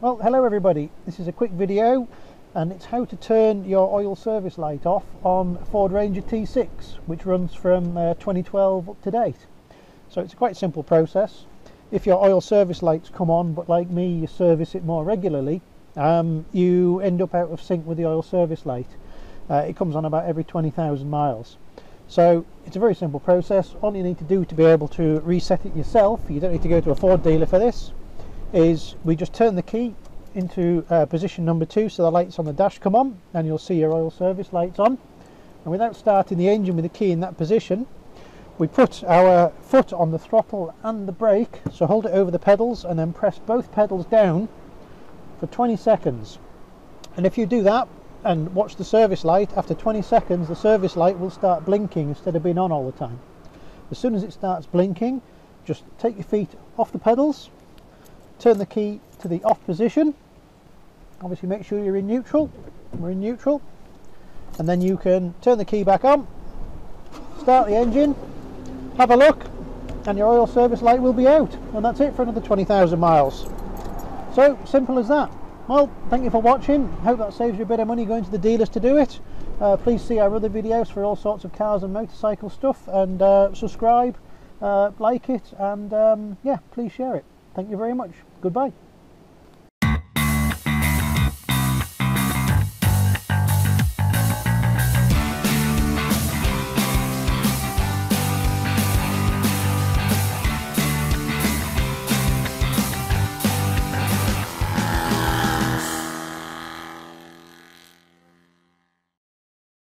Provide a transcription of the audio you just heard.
Well, hello everybody. This is a quick video and it's how to turn your oil service light off on Ford Ranger T6 which runs from uh, 2012 up to date. So it's a quite simple process. If your oil service lights come on but like me you service it more regularly um, you end up out of sync with the oil service light. Uh, it comes on about every 20,000 miles. So it's a very simple process. All you need to do to be able to reset it yourself, you don't need to go to a Ford dealer for this, is we just turn the key into uh, position number two so the lights on the dash come on and you'll see your oil service lights on. And without starting the engine with the key in that position, we put our foot on the throttle and the brake, so hold it over the pedals and then press both pedals down for 20 seconds. And if you do that and watch the service light, after 20 seconds the service light will start blinking instead of being on all the time. As soon as it starts blinking, just take your feet off the pedals, turn the key to the off position, obviously make sure you're in neutral, we're in neutral, and then you can turn the key back on, start the engine, have a look, and your oil service light will be out. And that's it for another 20,000 miles. So, simple as that. Well, thank you for watching. Hope that saves you a bit of money going to the dealers to do it. Uh, please see our other videos for all sorts of cars and motorcycle stuff and uh, subscribe, uh, like it and um, yeah, please share it. Thank you very much. Goodbye.